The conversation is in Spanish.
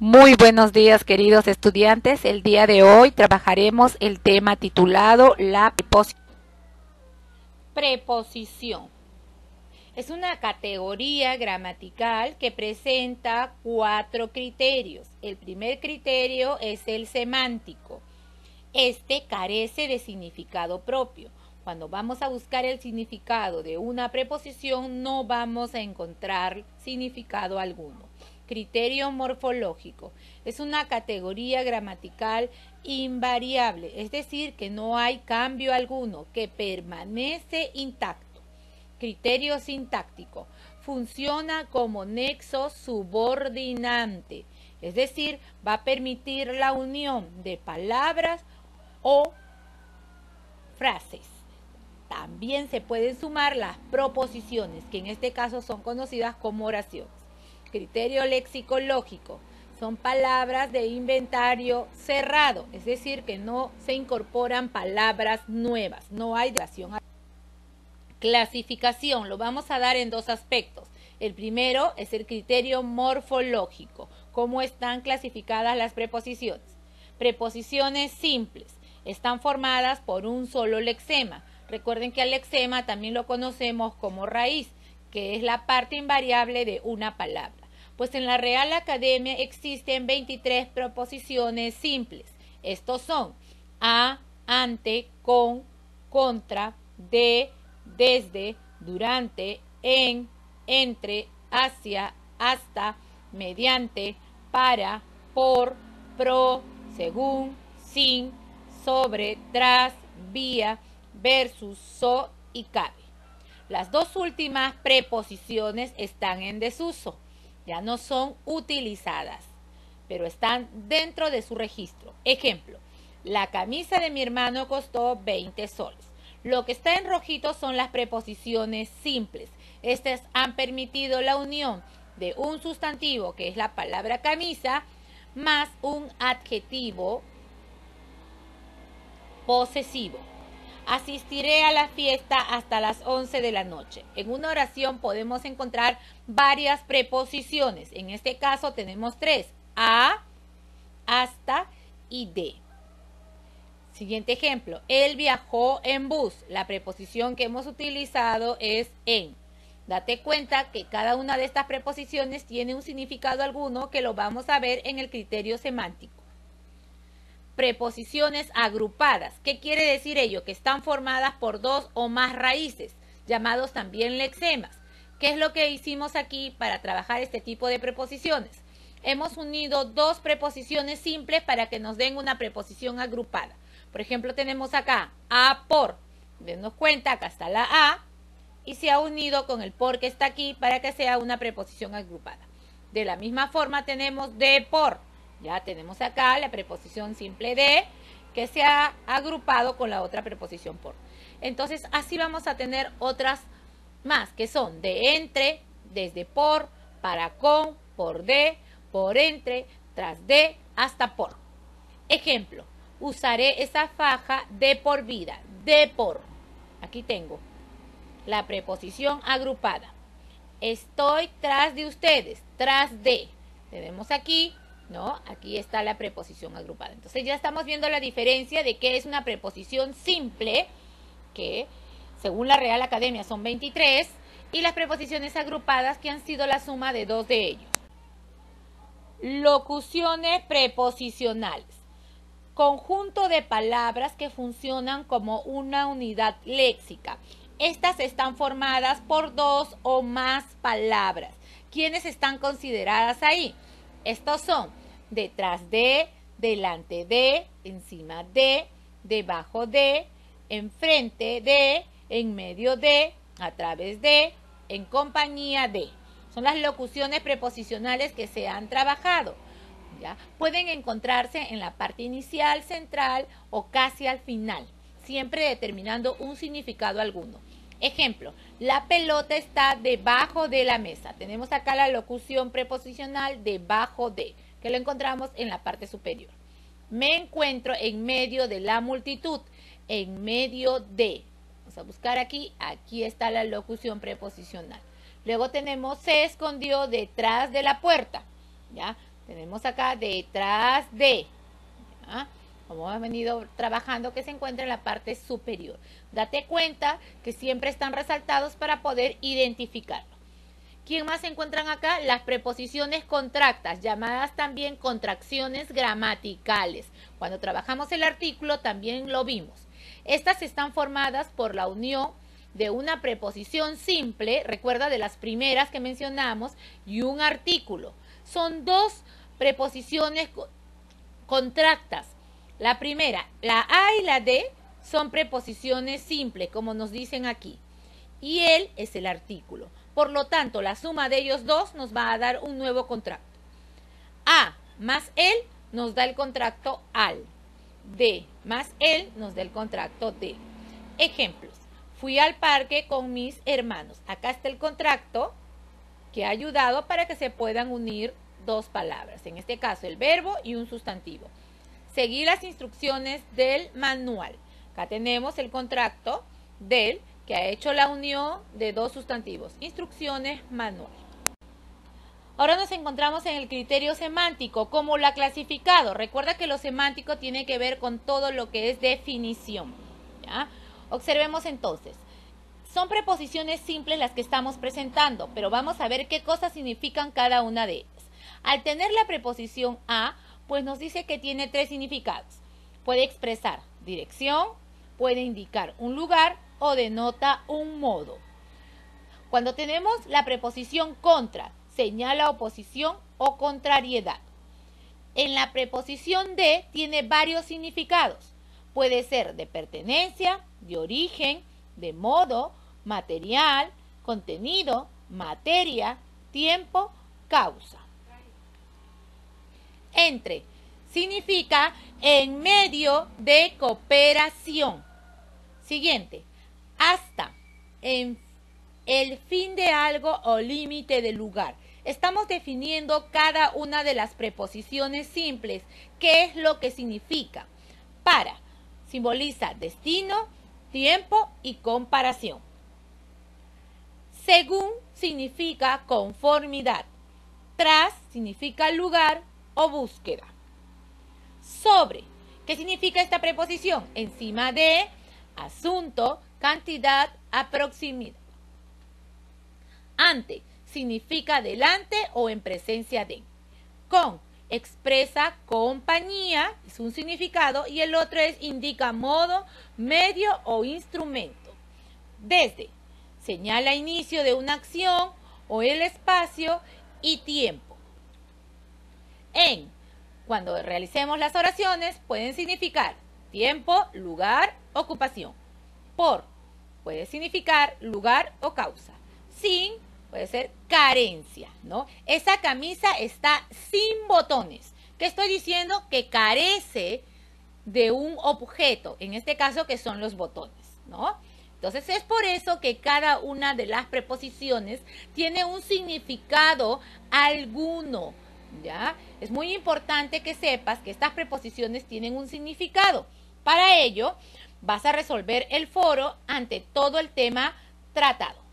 Muy buenos días queridos estudiantes. El día de hoy trabajaremos el tema titulado la preposición. Es una categoría gramatical que presenta cuatro criterios. El primer criterio es el semántico. Este carece de significado propio. Cuando vamos a buscar el significado de una preposición no vamos a encontrar significado alguno. Criterio morfológico. Es una categoría gramatical invariable, es decir, que no hay cambio alguno, que permanece intacto. Criterio sintáctico. Funciona como nexo subordinante, es decir, va a permitir la unión de palabras o frases. También se pueden sumar las proposiciones, que en este caso son conocidas como oraciones. Criterio lexicológico. Son palabras de inventario cerrado, es decir, que no se incorporan palabras nuevas, no hay relación. Clasificación, lo vamos a dar en dos aspectos. El primero es el criterio morfológico, cómo están clasificadas las preposiciones. Preposiciones simples, están formadas por un solo lexema. Recuerden que al lexema también lo conocemos como raíz, que es la parte invariable de una palabra. Pues en la Real Academia existen 23 proposiciones simples. Estos son a, ante, con, contra, de, desde, durante, en, entre, hacia, hasta, mediante, para, por, pro, según, sin, sobre, tras, vía, versus, so y cabe. Las dos últimas preposiciones están en desuso ya no son utilizadas, pero están dentro de su registro. Ejemplo, la camisa de mi hermano costó 20 soles. Lo que está en rojito son las preposiciones simples. Estas han permitido la unión de un sustantivo, que es la palabra camisa, más un adjetivo posesivo. Asistiré a la fiesta hasta las 11 de la noche. En una oración podemos encontrar varias preposiciones. En este caso tenemos tres. A, hasta y de. Siguiente ejemplo. Él viajó en bus. La preposición que hemos utilizado es en. Date cuenta que cada una de estas preposiciones tiene un significado alguno que lo vamos a ver en el criterio semántico preposiciones agrupadas. ¿Qué quiere decir ello? Que están formadas por dos o más raíces, llamados también lexemas. ¿Qué es lo que hicimos aquí para trabajar este tipo de preposiciones? Hemos unido dos preposiciones simples para que nos den una preposición agrupada. Por ejemplo, tenemos acá a por. Denos cuenta, acá está la a y se ha unido con el por que está aquí para que sea una preposición agrupada. De la misma forma tenemos de por. Ya tenemos acá la preposición simple de que se ha agrupado con la otra preposición por. Entonces, así vamos a tener otras más que son de entre, desde por, para con, por de, por entre, tras de, hasta por. Ejemplo, usaré esa faja de por vida, de por. Aquí tengo la preposición agrupada. Estoy tras de ustedes, tras de. Tenemos aquí ¿no? Aquí está la preposición agrupada. Entonces ya estamos viendo la diferencia de qué es una preposición simple, que según la Real Academia son 23, y las preposiciones agrupadas que han sido la suma de dos de ellos. Locuciones preposicionales. Conjunto de palabras que funcionan como una unidad léxica. Estas están formadas por dos o más palabras. ¿Quiénes están consideradas ahí? Estos son detrás de, delante de, encima de, debajo de, enfrente de, en medio de, a través de, en compañía de. Son las locuciones preposicionales que se han trabajado. ¿ya? Pueden encontrarse en la parte inicial, central o casi al final, siempre determinando un significado alguno. Ejemplo, la pelota está debajo de la mesa. Tenemos acá la locución preposicional debajo de que lo encontramos en la parte superior. Me encuentro en medio de la multitud, en medio de. Vamos a buscar aquí, aquí está la locución preposicional. Luego tenemos se escondió detrás de la puerta, ¿ya? Tenemos acá detrás de. Como hemos venido trabajando, que se encuentra en la parte superior. Date cuenta que siempre están resaltados para poder identificarlo. ¿Quién más se encuentran acá? Las preposiciones contractas, llamadas también contracciones gramaticales. Cuando trabajamos el artículo también lo vimos. Estas están formadas por la unión de una preposición simple, recuerda de las primeras que mencionamos, y un artículo. Son dos preposiciones contractas. La primera, la A y la D son preposiciones simples, como nos dicen aquí. Y él es el artículo. Por lo tanto, la suma de ellos dos nos va a dar un nuevo contrato. A más él nos da el contrato al. D más él nos da el contrato de. Ejemplos. Fui al parque con mis hermanos. Acá está el contrato que ha ayudado para que se puedan unir dos palabras. En este caso, el verbo y un sustantivo. Seguí las instrucciones del manual. Acá tenemos el contrato del que ha hecho la unión de dos sustantivos, instrucciones, manual. Ahora nos encontramos en el criterio semántico, como lo ha clasificado. Recuerda que lo semántico tiene que ver con todo lo que es definición. Observemos entonces. Son preposiciones simples las que estamos presentando, pero vamos a ver qué cosas significan cada una de ellas. Al tener la preposición a, pues nos dice que tiene tres significados. Puede expresar dirección, puede indicar un lugar o denota un modo. Cuando tenemos la preposición contra, señala oposición o contrariedad. En la preposición de tiene varios significados. Puede ser de pertenencia, de origen, de modo, material, contenido, materia, tiempo, causa. Entre significa en medio de cooperación. Siguiente, hasta en el fin de algo o límite del lugar. Estamos definiendo cada una de las preposiciones simples. ¿Qué es lo que significa? Para simboliza destino, tiempo y comparación. Según significa conformidad. Tras significa lugar o búsqueda. Sobre. ¿Qué significa esta preposición? Encima de, asunto, cantidad, aproximada. Ante significa delante o en presencia de. Con expresa compañía, es un significado, y el otro es indica modo, medio o instrumento. Desde señala inicio de una acción o el espacio y tiempo. En cuando realicemos las oraciones pueden significar tiempo, lugar, ocupación. Por puede significar lugar o causa. Sin puede ser carencia, ¿no? Esa camisa está sin botones. ¿Qué estoy diciendo? Que carece de un objeto, en este caso que son los botones, ¿no? Entonces es por eso que cada una de las preposiciones tiene un significado alguno, ¿ya? Es muy importante que sepas que estas preposiciones tienen un significado. Para ello, vas a resolver el foro ante todo el tema tratado.